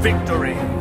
victory!